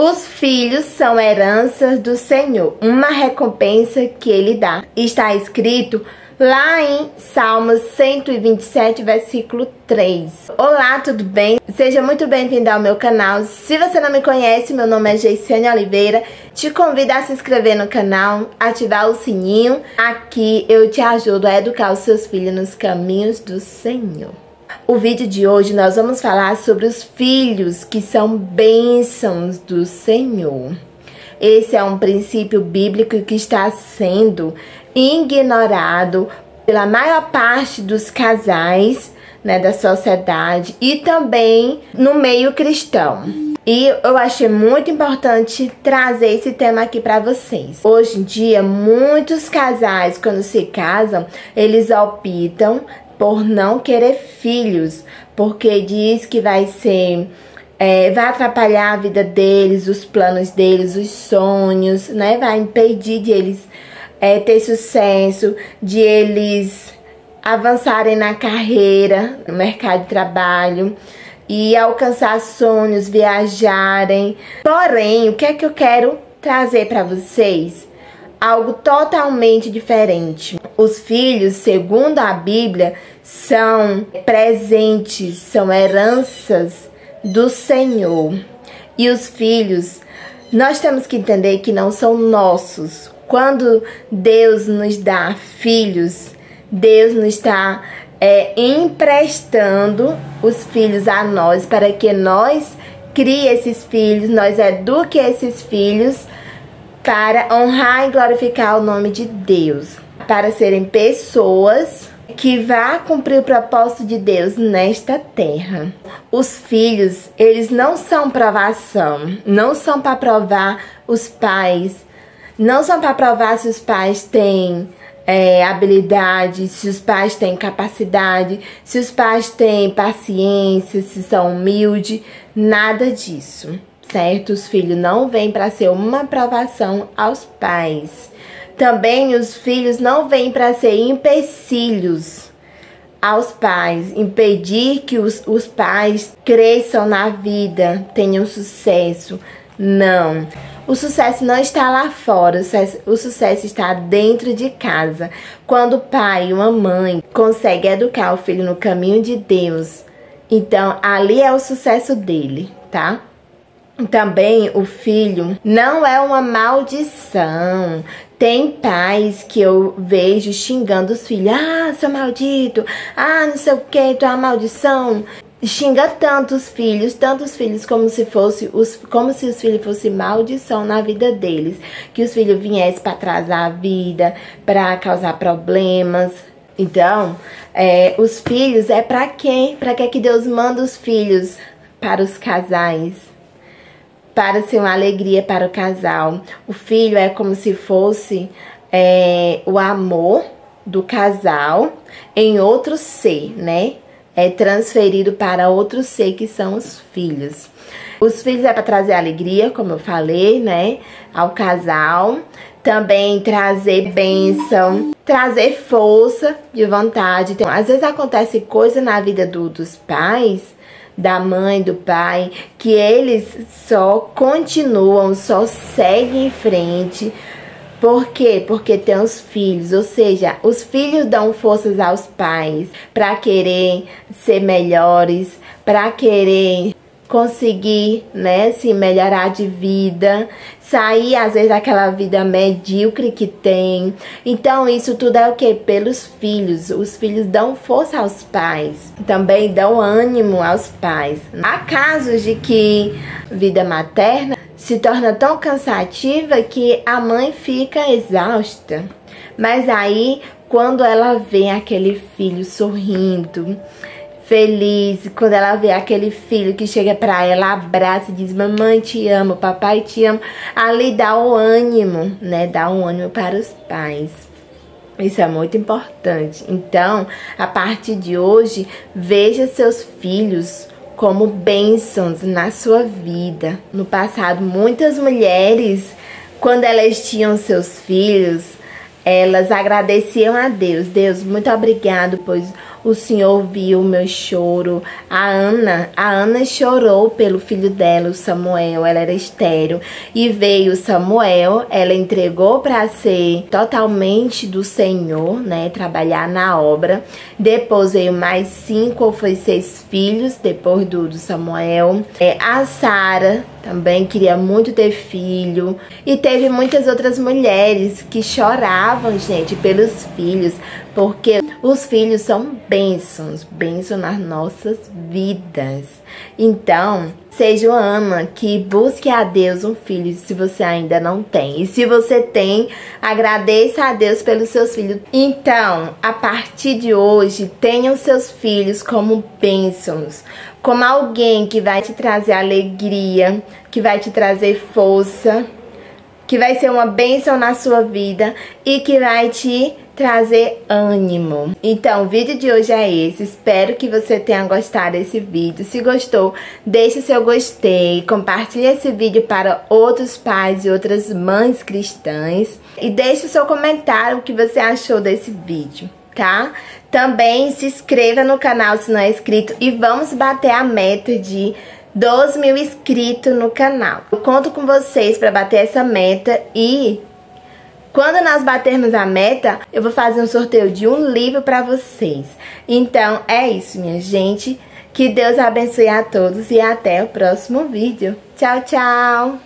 Os filhos são heranças do Senhor, uma recompensa que ele dá. Está escrito lá em Salmos 127, versículo 3. Olá, tudo bem? Seja muito bem-vindo ao meu canal. Se você não me conhece, meu nome é Geiciane Oliveira. Te convido a se inscrever no canal, ativar o sininho. Aqui eu te ajudo a educar os seus filhos nos caminhos do Senhor. O vídeo de hoje nós vamos falar sobre os filhos que são bênçãos do Senhor. Esse é um princípio bíblico que está sendo ignorado pela maior parte dos casais né, da sociedade e também no meio cristão. E eu achei muito importante trazer esse tema aqui para vocês. Hoje em dia, muitos casais, quando se casam, eles optam por não querer filhos, porque diz que vai ser é, vai atrapalhar a vida deles, os planos deles, os sonhos, né? Vai impedir de eles é, ter sucesso, de eles avançarem na carreira, no mercado de trabalho e alcançar sonhos, viajarem. Porém, o que é que eu quero trazer para vocês? Algo totalmente diferente. Os filhos, segundo a Bíblia, são presentes, são heranças do Senhor. E os filhos, nós temos que entender que não são nossos. Quando Deus nos dá filhos, Deus nos está é, emprestando os filhos a nós para que nós crie esses filhos, nós eduque esses filhos para honrar e glorificar o nome de Deus para serem pessoas que vá cumprir o propósito de Deus nesta terra. Os filhos, eles não são provação, não são para provar os pais, não são para provar se os pais têm é, habilidade, se os pais têm capacidade, se os pais têm paciência, se são humildes, nada disso, certo? Os filhos não vêm para ser uma provação aos pais. Também os filhos não vêm para ser empecilhos aos pais, impedir que os, os pais cresçam na vida, tenham sucesso. Não. O sucesso não está lá fora, o sucesso, o sucesso está dentro de casa. Quando o pai e uma mãe conseguem educar o filho no caminho de Deus, então ali é o sucesso dele, tá? Também o filho não é uma maldição. Tem pais que eu vejo xingando os filhos. Ah, seu maldito. Ah, não sei o que, tu é uma maldição. Xinga tantos filhos, tantos filhos como se fosse os, como se os filhos fossem maldição na vida deles, que os filhos viessem para atrasar a vida, para causar problemas. Então, é, os filhos é para quem? Para que que Deus manda os filhos para os casais? Para ser uma alegria para o casal. O filho é como se fosse é, o amor do casal em outro ser, né? É transferido para outro ser que são os filhos. Os filhos é para trazer alegria, como eu falei, né? Ao casal. Também trazer bênção, trazer força de vontade. Então, às vezes acontece coisa na vida do, dos pais da mãe, do pai, que eles só continuam, só seguem em frente. Por quê? Porque tem os filhos, ou seja, os filhos dão forças aos pais para querer ser melhores, para querer conseguir, né, se melhorar de vida, sair às vezes daquela vida medíocre que tem. Então isso tudo é o que pelos filhos. Os filhos dão força aos pais, também dão ânimo aos pais. Há casos de que vida materna se torna tão cansativa que a mãe fica exausta. Mas aí quando ela vê aquele filho sorrindo, feliz, quando ela vê aquele filho que chega pra ela, abraça e diz: Mamãe, te amo, papai, te amo. Ali dá o ânimo, né? Dá um ânimo para os pais. Isso é muito importante. Então, a partir de hoje, veja seus filhos como bênçãos na sua vida. No passado, muitas mulheres, quando elas tinham seus filhos, elas agradeciam a Deus. Deus, muito obrigado, pois o Senhor viu o meu choro. A Ana, a Ana chorou pelo filho dela, o Samuel. Ela era estéreo e veio Samuel. Ela entregou para ser totalmente do Senhor, né? Trabalhar na obra. Depois veio mais cinco ou foi seis filhos depois do, do Samuel. É, a Sara também queria muito ter filho. E teve muitas outras mulheres que choravam, gente, pelos filhos, porque os filhos são bênçãos, bênçãos nas nossas vidas. Então, seja uma ama que busque a Deus um filho se você ainda não tem. E se você tem, agradeça a Deus pelos seus filhos. Então, a partir de hoje, tenham seus filhos como bênçãos, como alguém que vai te trazer alegria, que vai te trazer força, que vai ser uma bênção na sua vida e que vai te trazer ânimo. Então, o vídeo de hoje é esse. Espero que você tenha gostado desse vídeo. Se gostou, deixe seu gostei, compartilhe esse vídeo para outros pais e outras mães cristãs e deixe seu comentário o que você achou desse vídeo. Tá? Também se inscreva no canal se não é inscrito e vamos bater a meta de 12 mil inscritos no canal. Eu conto com vocês para bater essa meta e quando nós batermos a meta, eu vou fazer um sorteio de um livro para vocês. Então é isso, minha gente. Que Deus abençoe a todos e até o próximo vídeo. Tchau, tchau!